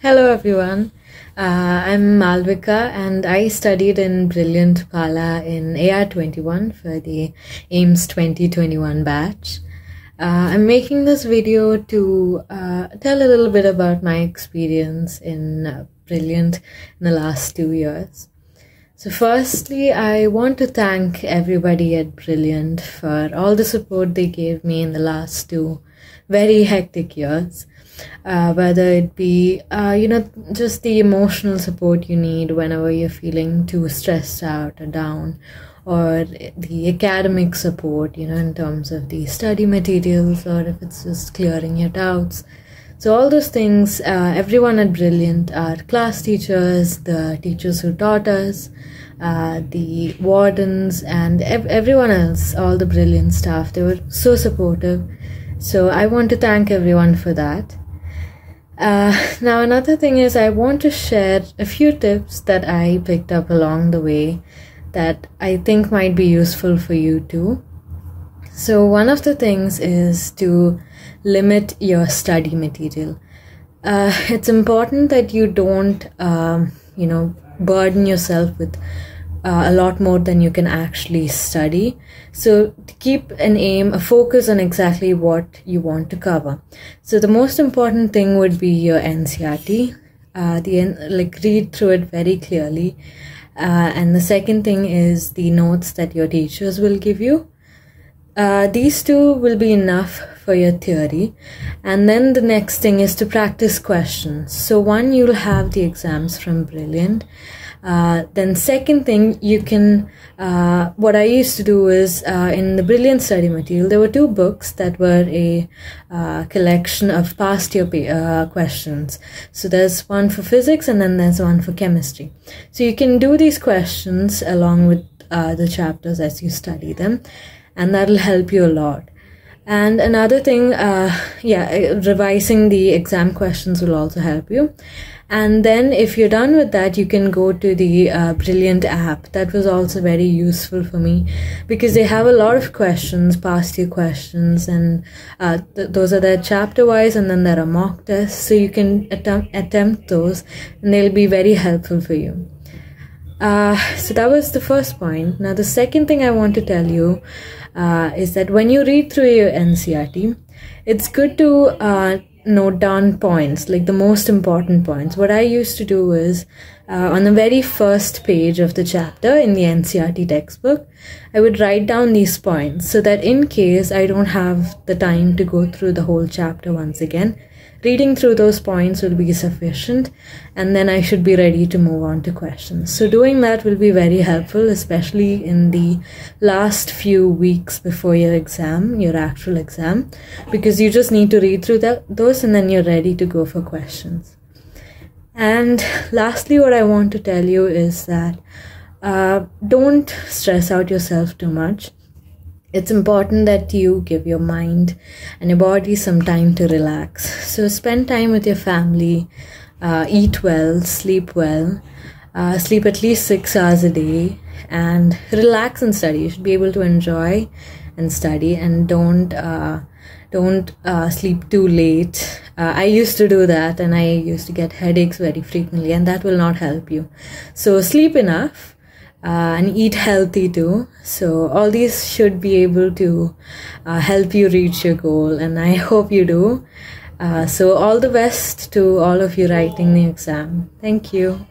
Hello everyone. Uh, I'm Malavika and I studied in Brilliant Pala in AR21 for the AIIMS 2021 batch. Uh, I'm making this video to uh, tell a little bit about my experience in uh, Brilliant in the last two years. So, firstly, I want to thank everybody at Brilliant for all the support they gave me in the last two very hectic years uh, whether it be uh, you know just the emotional support you need whenever you're feeling too stressed out or down or the academic support you know in terms of the study materials or if it's just clearing your doubts. So all those things uh, everyone at brilliant our class teachers the teachers who taught us uh, the wardens and ev- everyone else all the brilliant staff they were so supportive. So i want to thank everyone for that uh, now, another thing is, I want to share a few tips that I picked up along the way that I think might be useful for you too. So, one of the things is to limit your study material. Uh, it's important that you don't, um, you know, burden yourself with uh, a lot more than you can actually study. So keep an aim, a focus on exactly what you want to cover. So the most important thing would be your NCERT. Uh, the like read through it very clearly. Uh, and the second thing is the notes that your teachers will give you. Uh, these two will be enough for your theory. And then the next thing is to practice questions. So, one, you'll have the exams from Brilliant. Uh, then second thing you can uh, what i used to do is uh, in the brilliant study material there were two books that were a uh, collection of past year uh, questions so there's one for physics and then there's one for chemistry so you can do these questions along with the chapters as you study them and that'll help you a lot and another thing, uh, yeah, revising the exam questions will also help you. And then if you're done with that, you can go to the uh, Brilliant app. That was also very useful for me because they have a lot of questions, past year questions, and uh, th- those are their chapter wise, and then there are mock tests. So you can attempt, attempt those, and they'll be very helpful for you. Uh, so that was the first point. Now, the second thing I want to tell you uh, is that when you read through your NCERT, it's good to uh, note down points, like the most important points. What I used to do is uh, on the very first page of the chapter in the NCERT textbook, I would write down these points so that in case I don't have the time to go through the whole chapter once again, Reading through those points will be sufficient, and then I should be ready to move on to questions. So, doing that will be very helpful, especially in the last few weeks before your exam, your actual exam, because you just need to read through that, those and then you're ready to go for questions. And lastly, what I want to tell you is that uh, don't stress out yourself too much it's important that you give your mind and your body some time to relax. So spend time with your family, uh, eat well, sleep well, uh, sleep at least six hours a day, and relax and study. You should be able to enjoy and study, and don't uh, don't uh, sleep too late. Uh, I used to do that, and I used to get headaches very frequently, and that will not help you. So sleep enough uh, and eat healthy too. So, all these should be able to uh, help you reach your goal, and I hope you do. Uh, so, all the best to all of you writing the exam. Thank you.